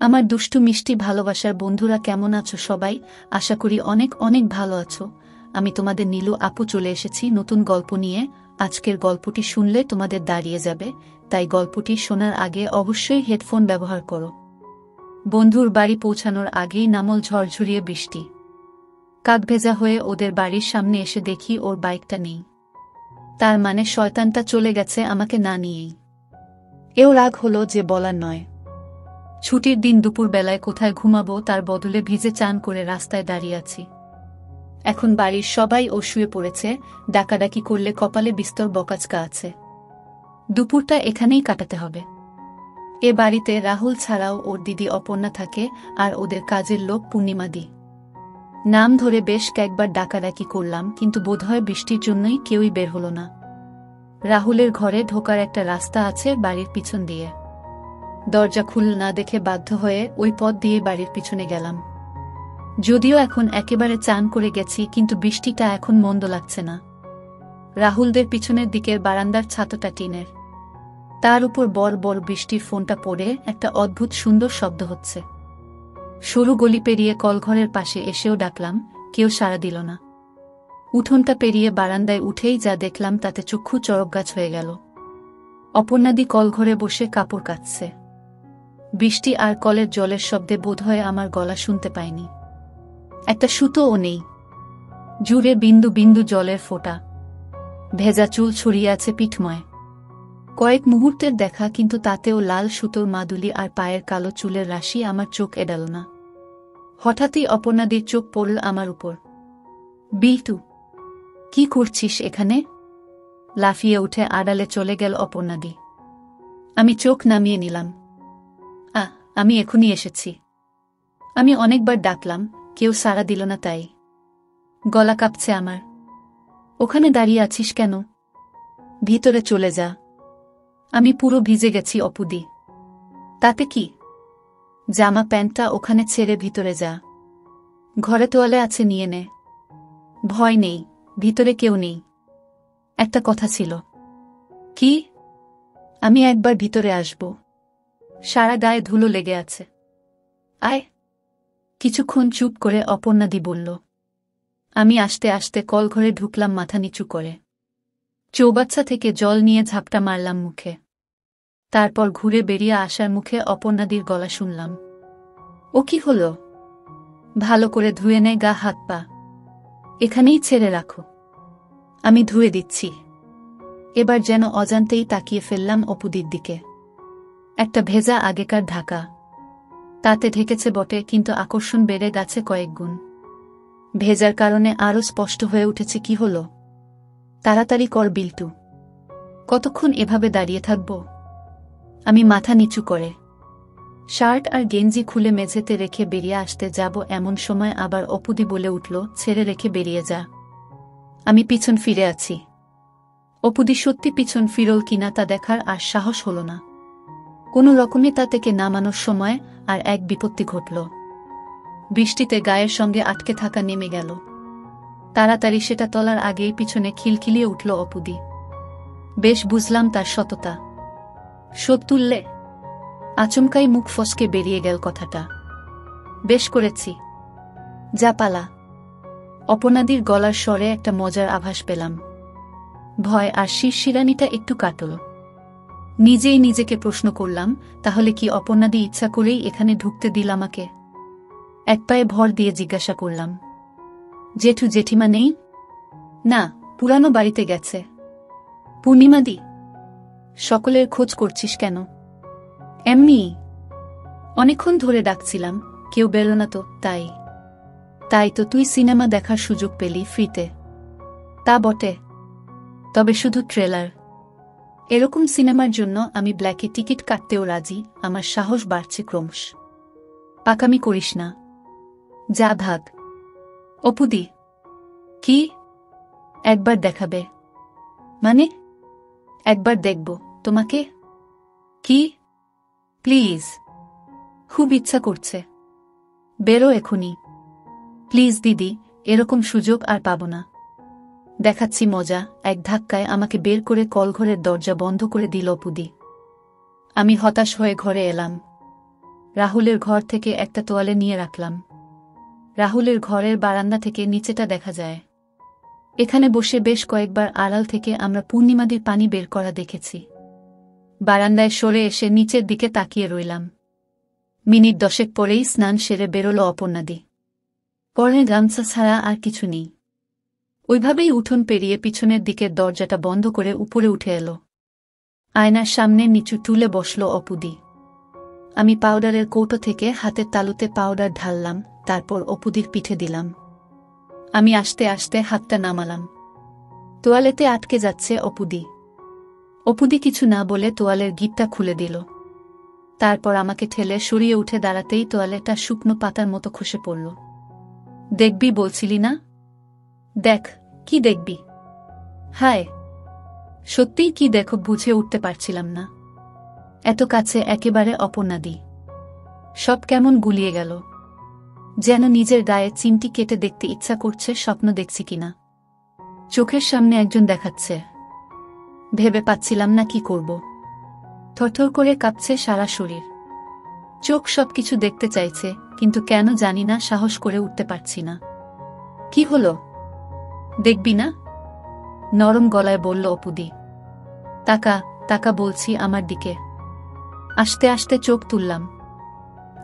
আমার দুষ্টু মিষ্টি ভালোবাসার বন্ধুরা কেমন আছো সবাই? আশা করি অনেক অনেক ভালো আছো। আমি তোমাদের নীলু আপু চলে এসেছি নতুন গল্প নিয়ে। আজকের গল্পটি শুনলে তোমাদের দাঁড়িয়ে যাবে। তাই গল্পটি শোনার আগে অবশ্যই হেডফোন ব্যবহার করো। বন্ধুর বাড়ি পৌঁছানোর আগেই নামল ঝরঝরিয়ে বৃষ্টি। কাক ভেজা হয়ে ওদের বাড়ির সামনে এসে দেখি ওর বাইকটা নেই। তার মানে শয়তানটা চলে গেছে আমাকে না নিয়েই। এও রাগ হলো যে বলার নয়। ছুটির দিন দুপুর বেলায় কোথায় ঘুমাবো তার বদলে ভিজে চান করে রাস্তায় দাঁড়িয়ে আছি। এখন বাড়ির সবাই ও শুয়ে পড়েছে, ডাকাডাকি করলে কপালে বিস্তর বকাচকা আছে। দুপুরটা এখানেই কাটাতে হবে। এ বাড়িতে রাহুল ছাড়াও ওর দিদি অপর্ণা থাকে আর ওদের কাজের লোক পূর্ণিমা দি। নাম ধরে বেশ কয়েকবার ডাকাডাকি করলাম, কিন্তু বোধহয় বৃষ্টির জন্যই কেউই বের হলো না। রাহুলের ঘরে ঢোকার একটা রাস্তা আছে বাড়ির পিছন দিয়ে। দরজা খুল না দেখে বাধ্য হয়ে ওই পথ দিয়ে বাড়ির পিছনে গেলাম। যদিও এখন একেবারে চান করে গেছি, কিন্তু বৃষ্টিটা এখন মন্দ লাগছে না। রাহুলদের পিছনের দিকের বারান্দার ছাতটা টিনের। তার উপর বর বর বৃষ্টির ফোনটা পড়ে একটা অদ্ভুত সুন্দর শব্দ হচ্ছে। সরু গলি পেরিয়ে কলঘরের পাশে এসেও ডাকলাম, কেউ সাড়া দিল না। উঠোনটা পেরিয়ে বারান্দায় উঠেই যা দেখলাম তাতে চক্ষু চরক গাছ হয়ে গেল। অপর্ণাদি কলঘরে বসে কাপড় কাচ্ছে। বৃষ্টি আর কলের জলের শব্দে বোধহয় আমার গলা শুনতে পায়নি একটা সুতোও নেই। জুড়ে বিন্দু বিন্দু জলের ফোঁটা। ভেজা চুল ছড়িয়ে আছে পিঠময়। কয়েক মুহূর্তের দেখা, কিন্তু তাতেও লাল সুতোর মাদুলি আর পায়ের কালো চুলের রাশি আমার চোখ এডাল না। হঠাৎই অপর্ণাদির চোখ পড়ল আমার উপর। বিটু কি করছিস এখানে? লাফিয়ে উঠে আড়ালে চলে গেল অপর্ণাদি। আমি চোখ নামিয়ে নিলাম। আমি এখনই এসেছি। আমি অনেকবার ডাকলাম, কেউ সাড়া দিল না তাই। গলা কাঁপছে আমার। ওখানে দাঁড়িয়ে আছিস কেন? ভিতরে চলে যা। আমি পুরো ভিজে গেছি অপুদি। তাতে কি? জামা প্যান্টটা ওখানে ছেড়ে ভিতরে যা। ঘরে তোয়ালে আছে, নিয়ে নে। ভয় নেই, ভিতরে কেউ নেই। একটা কথা ছিল। কি? আমি একবার ভিতরে আসব। সারা গায়ে ধুলো লেগে আছে। আয়। কিছুক্ষণ চুপ করে অপর্ণাদি বলল, আমি আসতে আসতে কলঘরে ঢুকলাম মাথা নিচু করে। চৌবাচ্চা থেকে জল নিয়ে ঝাপটা মারলাম মুখে। তারপর ঘুরে বেরিয়ে আসার মুখে অপর্ণাদির গলা শুনলাম। ও কি হল? ভালো করে ধুয়ে নেয় গা, হাত পা। এখানেই ছেড়ে রাখো। আমি ধুয়ে দিচ্ছি। এবার যেন অজান্তেই তাকিয়ে ফেললাম অপুদির দিকে। একটা ভেজা আগেকার ঢাকা। তাতে ঢেকেছে বটে, কিন্তু আকর্ষণ বেড়ে গেছে কয়েক গুণ। ভেজার কারণে আরও স্পষ্ট হয়ে উঠেছে কি হল। তাড়াতাড়ি কর, বিল্টু। কতক্ষণ এভাবে দাঁড়িয়ে থাকব? আমি মাথা নিচু করে। শার্ট আর গেঞ্জি খুলে মেঝেতে রেখে বেরিয়ে আসতে যাব এমন সময় আবার অপুদি বলে উঠল, ছেড়ে রেখে বেরিয়ে যা। আমি পিছন ফিরে আছি। অপুদি সত্যি পিছন ফিরল কিনা তা দেখার আর সাহস হল না। কোনো রকমে তা থেকে নামানোর সময় আর এক বিপত্তি ঘটল। বৃষ্টিতে গায়ের সঙ্গে আটকে থাকা নেমে গেল। তাড়াতাড়ি সেটা তলার আগেই পিছনে খিলখিলিয়ে উঠল অপুদি। বেশ বুঝলাম তার সততা। শোধ তুললে? আচমকাই মুখ ফসকে বেরিয়ে গেল কথাটা। বেশ করেছি। যা পালা। অপনাদির গলার স্বরে একটা মজার আভাস পেলাম। ভয় আর শিরশিরানিটা একটু কাটল। নিজেই নিজেকে প্রশ্ন করলাম, তাহলে কি অপর্ণাদি ইচ্ছা করেই এখানে ঢুকতে দিল আমাকে? এক পায়ে ভর দিয়ে জিজ্ঞাসা করলাম। জেঠু, জেঠিমা নেই? না, পুরানো বাড়িতে গেছে। পূর্ণিমাদি, সকলের খোঁজ করছিস কেন? এমনি, অনেকক্ষণ ধরে ডাকছিলাম, কেউ বেরো না তো, তাই। তাই তো তুই সিনেমা দেখার সুযোগ পেলি ফ্রিতে। তা বটে। তবে শুধু ট্রেলার। এরকম সিনেমার জন্য আমি ব্ল্যাকে টিকিট কাটতেও রাজি, আমার সাহস বাড়ছে ক্রমশ। পাকামি করিস না। যা ভাগ। অপুদি কি? একবার দেখাবে। মানে? একবার দেখব। তোমাকে? কি? প্লিজ। খুব ইচ্ছা করছে। বেরো এখনই প্লিজ দিদি, এরকম সুযোগ আর পাব না। দেখাচ্ছি মজা, এক ধাক্কায় আমাকে বের করে কলঘরের দরজা বন্ধ করে দিল অপুদি আমি হতাশ হয়ে ঘরে এলাম। রাহুলের ঘর থেকে একটা তোয়ালে নিয়ে রাখলাম। রাহুলের ঘরের বারান্দা থেকে নিচেটা দেখা যায়। এখানে বসে বেশ কয়েকবার আড়াল থেকে আমরা পূর্ণিমাদির পানি বের করা দেখেছি। বারান্দায় সরে এসে নিচের দিকে তাকিয়ে রইলাম। মিনিট দশেক পরেই স্নান সেরে বেরোল অপর্ণাদি। পরে গামছা ছাড়া আর কিছু নেই। ওইভাবেই উঠোন পেরিয়ে পিছনের দিকের দরজাটা বন্ধ করে উপরে উঠে এলো। আয়নার সামনে নিচু টুলে বসল অপুদি। আমি পাউডারের কৌটো থেকে হাতের তালুতে পাউডার ঢাললাম, তারপর অপুদির পিঠে দিলাম। আমি আসতে আসতে হাতটা নামালাম। তোয়ালেতে আটকে যাচ্ছে অপুদি। অপুদি কিছু না বলে তোয়ালের গিটটা খুলে দিল। তারপর আমাকে ঠেলে সরিয়ে উঠে দাঁড়াতেই তোয়ালেটা শুকনো পাতার মতো খসে পড়ল। দেখবি বলছিলি না? দেখ কি দেখবি? হায়, সত্যিই কি দেখো বুঝে উঠতে পারছিলাম না। এত কাছে একেবারে অপর্ণাদি। সব কেমন গুলিয়ে গেল। যেন নিজের গায়ে চিমটি কেটে দেখতে ইচ্ছা করছে স্বপ্ন দেখছি কিনা। চোখের সামনে একজন দেখাচ্ছে। ভেবে পাচ্ছিলাম না কি করব। থরথর করে কাঁপছে সারা শরীর। চোখ সবকিছু দেখতে চাইছে, কিন্তু কেন জানি না সাহস করে উঠতে পারছি না। কি হলো? দেখবি না? নরম গলায় বলল অপুদি। তাকা তাকা বলছি আমার দিকে। আস্তে আস্তে চোখ তুললাম।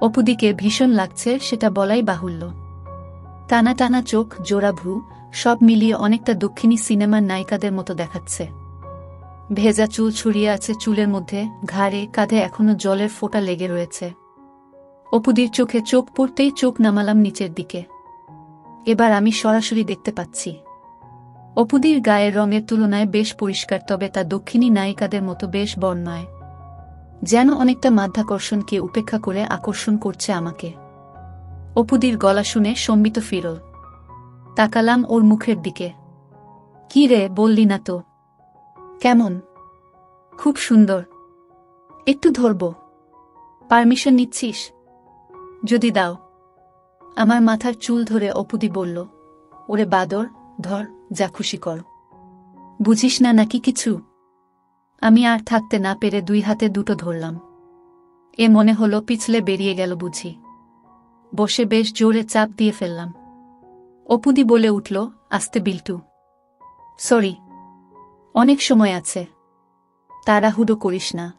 অপুদিকে ভীষণ লাগছে, সেটা বলাই বাহুল্য। টানা টানা চোখ, জোড়া ভ্রু, সব মিলিয়ে অনেকটা দক্ষিণী সিনেমার নায়িকাদের মতো দেখাচ্ছে। ভেজা চুল ছড়িয়ে আছে চুলের মধ্যে, ঘাড়ে, কাঁধে এখনও জলের ফোঁটা লেগে রয়েছে। অপুদির চোখে চোখ পড়তেই চোখ নামালাম নিচের দিকে। এবার আমি সরাসরি দেখতে পাচ্ছি। অপুদির গায়ের রঙের তুলনায় বেশ পরিষ্কার, তবে তা দক্ষিণী নায়িকাদের মতো বেশ বর্ণায়। যেন অনেকটা মাধ্যাকর্ষণকে উপেক্ষা করে আকর্ষণ করছে আমাকে। অপুদির গলা শুনে সম্বিত ফিরল। তাকালাম ওর মুখের দিকে। কি রে, বললি না তো। কেমন? খুব সুন্দর। একটু ধরব। পারমিশন নিচ্ছিস? যদি দাও। আমার মাথার চুল ধরে অপুদি বলল, ওরে বাদর, ধর। যা খুশি কর। বুঝিস না নাকি কিছু? আমি আর থাকতে না পেরে দুই হাতে দুটো ধরলাম। এ মনে হলো পিছলে বেরিয়ে গেল বুঝি। বসে বেশ জোরে চাপ দিয়ে ফেললাম। অপুদি বলে উঠল, আস্তে বিল্টু। সরি, অনেক সময় আছে। তাড়াহুড়ো করিস না।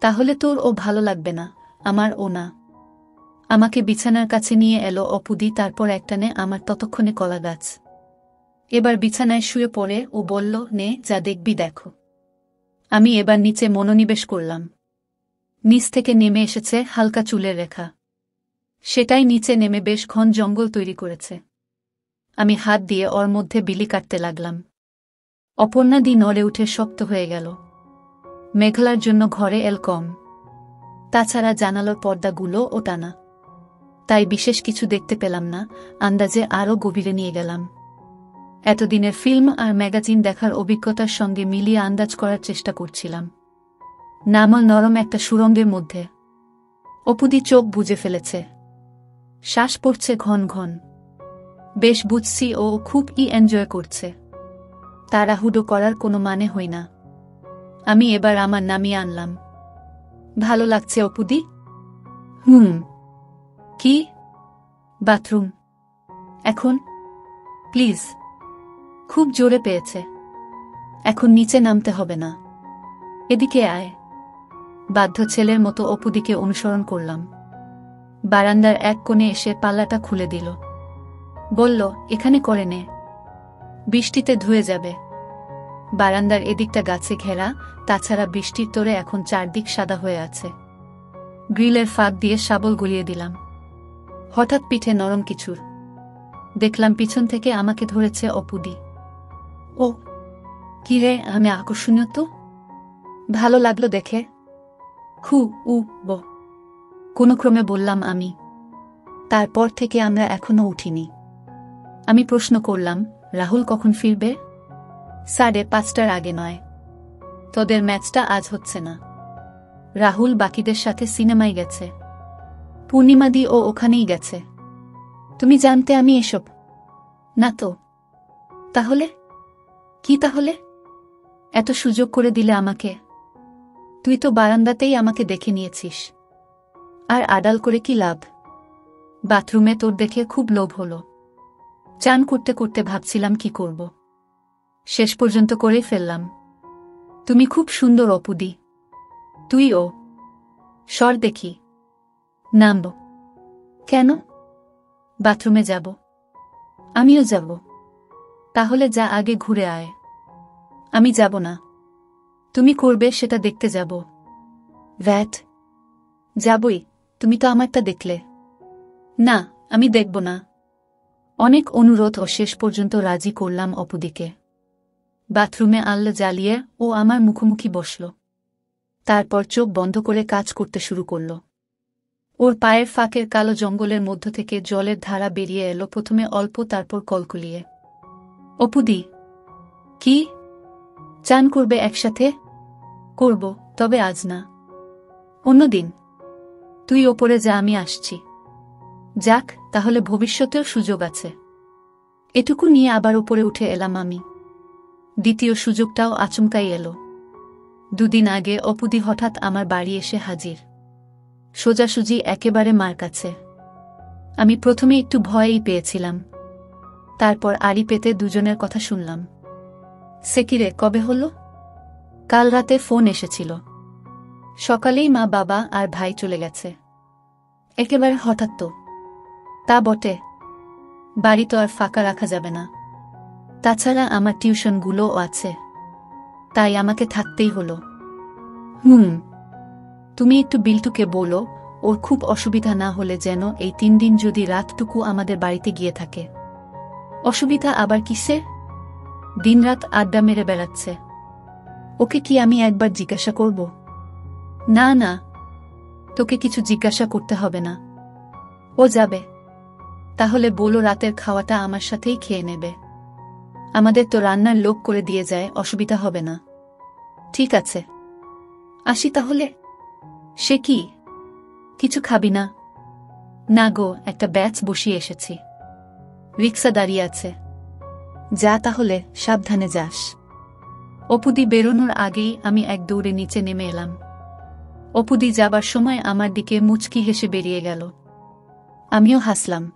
তাহলে তোর ও ভালো লাগবে না, আমার ও না। আমাকে বিছানার কাছে নিয়ে এলো অপুদি, তারপর একটানে আমার ততক্ষণে কলা গাছ। এবার বিছানায় শুয়ে পড়ে ও বলল, নে, যা দেখবি দেখো। আমি এবার নিচে মনোনিবেশ করলাম। নিচ থেকে নেমে এসেছে হালকা চুলের রেখা। সেটাই নিচে নেমে বেশ ঘন জঙ্গল তৈরি করেছে। আমি হাত দিয়ে ওর মধ্যে বিলি কাটতে লাগলাম। অপর্ণা দি নড়ে উঠে শক্ত হয়ে গেল। মেঘলার জন্য ঘরে এল কম। তাছাড়া জানালোর পর্দাগুলো ও টানা। তাই বিশেষ কিছু দেখতে পেলাম না। আন্দাজে আরও গভীরে নিয়ে গেলাম। এতদিনের ফিল্ম আর ম্যাগাজিন দেখার অভিজ্ঞতার সঙ্গে মিলিয়ে আন্দাজ করার চেষ্টা করছিলাম। নামল নরম একটা সুরঙ্গের মধ্যে। অপুদি চোখ বুঝে ফেলেছে। শ্বাস পড়ছে ঘন ঘন। বেশ বুঝছি ও খুব ই এনজয় করছে। তাড়াহুডো করার কোনো মানে হই না। আমি এবার আমার নামিয়ে আনলাম। ভালো লাগছে অপুদি? হুম। কি? বাথরুম। এখন? প্লিজ। খুব জোরে পেয়েছে। এখন নিচে নামতে হবে না। এদিকে আয়। বাধ্য ছেলের মতো অপুদিকে অনুসরণ করলাম। বারান্দার এক কোণে এসে পাল্লাটা খুলে দিল। বলল, এখানে করে নে। বৃষ্টিতে ধুয়ে যাবে। বারান্দার এদিকটা গাছে ঘেরা, তাছাড়া বৃষ্টির তোরে এখন চারদিক সাদা হয়ে আছে। গ্রিলের ফাঁক দিয়ে শাবল গলিয়ে দিলাম। হঠাৎ পিঠে নরম কিছুর দেখলাম পিছন থেকে আমাকে ধরেছে অপুদি। ও কি রে আমি আকর্ষণীয় তো। ভালো লাগল দেখে। খু, উ, ব। কোনো ক্রমে বললাম আমি। তারপর থেকে আমরা এখনও উঠিনি। আমি প্রশ্ন করলাম, রাহুল কখন ফিরবে? সাড়ে পাঁচটার আগে নয়। তোদের ম্যাচটা আজ হচ্ছে না। রাহুল বাকিদের সাথে সিনেমায় গেছে। পূর্ণিমাদি ও ওখানেই গেছে। তুমি জানতে আমি এসব? না তো। তাহলে? কি তাহলে? এত সুযোগ করে দিলে আমাকে। তুই তো বারান্দাতেই আমাকে দেখে নিয়েছিস। আর আড়াল করে কি লাভ? বাথরুমে তোর দেখে খুব লোভ হলো। চান করতে করতে ভাবছিলাম কি করব। শেষ পর্যন্ত করে ফেললাম। তুমি খুব সুন্দর অপুদি। তুইও স্বর দেখি। নামব। কেন? বাথরুমে যাব। আমিও যাব। তাহলে যা আগে ঘুরে আয়। আমি যাব না। তুমি করবে সেটা দেখতে যাব। ভ্যাট। যাবই, তুমি তো আমারটা দেখলে। না, আমি দেখব না। অনেক অনুরোধ ও শেষ পর্যন্ত রাজি করলাম অপুদিকে। বাথরুমে আল্লা জ্বালিয়ে ও আমার মুখোমুখি বসল। তারপর চোখ বন্ধ করে কাজ করতে শুরু করল। ওর পায়ের ফাঁকের কালো জঙ্গলের মধ্য থেকে জলের ধারা বেরিয়ে এলো প্রথমে অল্প, তারপর কলকুলিয়ে। অপুদি, কি? চান করবে একসাথে? করব, তবে আজ না। অন্যদিন তুই ওপরে যা, আমি আসছি। যাক, তাহলে ভবিষ্যতেও সুযোগ আছে। এটুকু নিয়ে আবার উপরে উঠে এলাম আমি। দ্বিতীয় সুযোগটাও আচমকাই এলো। দুদিন আগে অপুদি হঠাৎ আমার বাড়ি এসে হাজির। সোজাসুজি একেবারে মার কাছে। আমি প্রথমে একটু ভয়ই পেয়েছিলাম। তারপর আড়ি পেতে দুজনের কথা শুনলাম। সেকিরে কবে হল? কাল রাতে ফোন এসেছিল। সকালেই মা, বাবা আর ভাই চলে গেছে। একেবারে হঠাৎ তো। তা বটে। বাড়ি তো আর ফাঁকা রাখা যাবে না। তাছাড়া আমার টিউশনগুলোও আছে। তাই আমাকে থাকতেই হলো। হুম। তুমি একটু বিল্টুকে বলো, ওর খুব অসুবিধা না হলে যেন এই তিন দিন যদি রাতটুকু আমাদের বাড়িতে গিয়ে থাকে। অসুবিধা আবার কিসে দিনরাত আড্ডা মেরে বেড়াচ্ছে। ওকে কি আমি একবার জিজ্ঞাসা করব? না না। তোকে কিছু জিজ্ঞাসা করতে হবে না। ও যাবে। তাহলে বলো রাতের খাওয়াটা আমার সাথেই খেয়ে নেবে। আমাদের তো রান্নার লোক করে দিয়ে যায়, অসুবিধা হবে না। ঠিক আছে। আসি তাহলে। সে কি? কিছু খাবি না? না গো, একটা ব্যাচ বসিয়ে এসেছি। রিক্সা দাঁড়িয়ে আছে। যা তাহলে, সাবধানে যাস। অপুদি বেরোনোর আগেই আমি এক দৌড়ে নিচে নেমে এলাম। অপুদি যাবার সময় আমার দিকে মুচকি হেসে বেরিয়ে গেল। আমিও হাসলাম।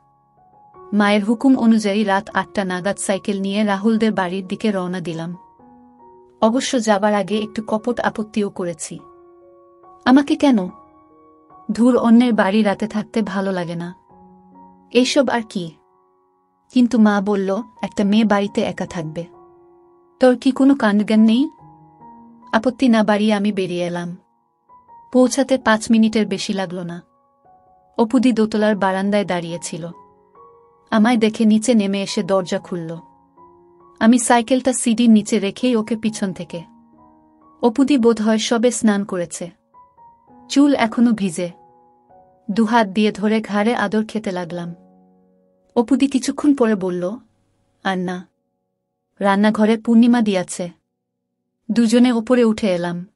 মায়ের হুকুম অনুযায়ী রাত আটটা নাগাদ সাইকেল নিয়ে রাহুলদের বাড়ির দিকে রওনা দিলাম। অবশ্য যাবার আগে একটু কপট আপত্তিও করেছি। আমাকে কেন? ধূর অন্যের বাড়ি রাতে থাকতে ভালো লাগে না। এইসব আর কি? কিন্তু মা বলল, একটা মেয়ে বাড়িতে একা থাকবে। তোর কি কোনো কাণ্ডজ্ঞান নেই? আপত্তি না বাড়িয়ে আমি বেরিয়ে এলাম। পৌঁছাতে পাঁচ মিনিটের বেশি লাগল না। অপুদি দোতলার বারান্দায় দাঁড়িয়েছিল আমায় দেখে নিচে নেমে এসে দরজা খুলল। আমি সাইকেলটা সিডির নিচে রেখেই ওকে পিছন থেকে। অপুদি বোধহয় সবে স্নান করেছে। চুল এখনও ভিজে। দুহাত দিয়ে ধরে ঘাড়ে আদর খেতে লাগলাম। অপুদি কিছুক্ষণ পরে বলল আর না রান্নাঘরে পূর্ণিমা দিয়াছে। দুজনে ওপরে উঠে এলাম।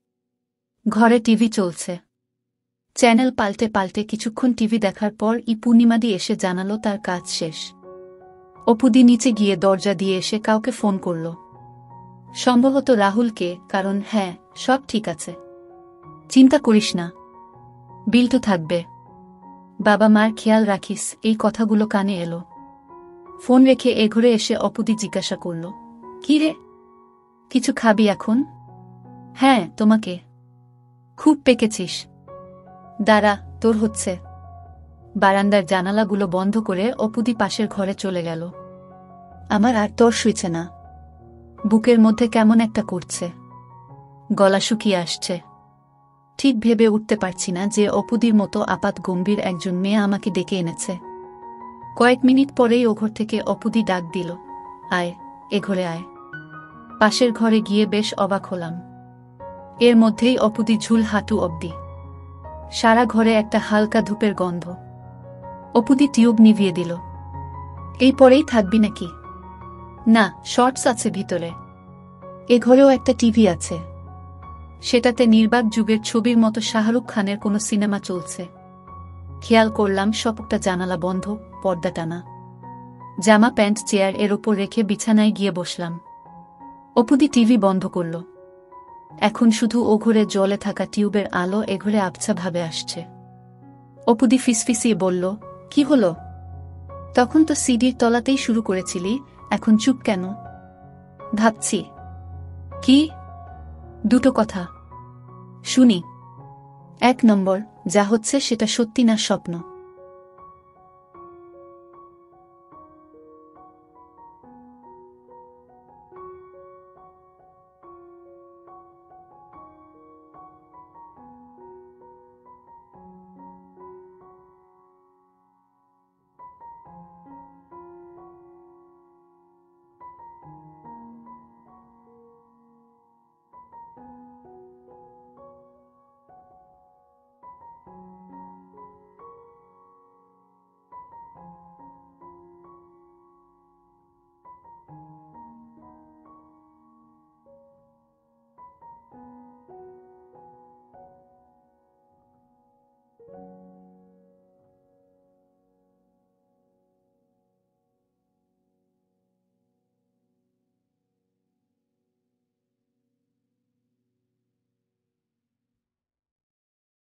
ঘরে টিভি চলছে। চ্যানেল পাল্টে পাল্টে কিছুক্ষণ টিভি দেখার পর ই পূর্ণিমাদি এসে জানালো তার কাজ শেষ। অপুদি নিচে গিয়ে দরজা দিয়ে এসে কাউকে ফোন করল। সম্ভবত রাহুলকে, কারণ হ্যাঁ সব ঠিক আছে। চিন্তা করিস না। বিল্টু থাকবে। বাবা মার খেয়াল রাখিস, এই কথাগুলো কানে এলো। ফোন রেখে এ ঘরে এসে অপুদি জিজ্ঞাসা করল, কি রে? কিছু খাবি এখন? হ্যাঁ তোমাকে। খুব পেকেছিস। দাঁড়া, তোর হচ্ছে। বারান্দার জানালাগুলো বন্ধ করে অপুদি পাশের ঘরে চলে গেল। আমার আর তর শুইছে না। বুকের মধ্যে কেমন একটা করছে। গলা শুকিয়ে আসছে। ঠিক ভেবে উঠতে পারছি না যে অপুদির মতো আপাত গম্ভীর একজন মেয়ে আমাকে ডেকে এনেছে। কয়েক মিনিট পরেই ও ঘর থেকে অপুদি ডাক দিল, আয়, এ ঘরে আয়। পাশের ঘরে গিয়ে বেশ অবাক হলাম। এর মধ্যেই অপুদি ঝুল হাঁটু অবধি। সারা ঘরে একটা হালকা ধূপের গন্ধ। অপুদি টিউব নিভিয়ে দিল, এই পরেই থাকবি নাকি? না, শর্টস আছে ভিতরে। এ ঘরেও একটা টিভি আছে। সেটাতে নির্বাক যুগের ছবির মতো শাহরুখ খানের কোনো সিনেমা চলছে। খেয়াল করলাম সপকটা জানালা বন্ধ, পর্দা টানা। জামা, প্যান্ট, চেয়ারের ওপর রেখে বিছানায় গিয়ে বসলাম। অপুদি টিভি বন্ধ করল। এখন শুধু ও ঘরে জলে থাকা টিউবের আলো এঘরে আবছা ভাবে আসছে। অপুদি ফিসফিসিয়ে বলল, কি হলো? তখন তো সিডির তলাতেই শুরু করেছিলি, এখন চুপ কেন? ভাবছি। কি? দুটো কথা। শুনি। এক নম্বর যা হচ্ছে সেটা সত্যি না স্বপ্ন।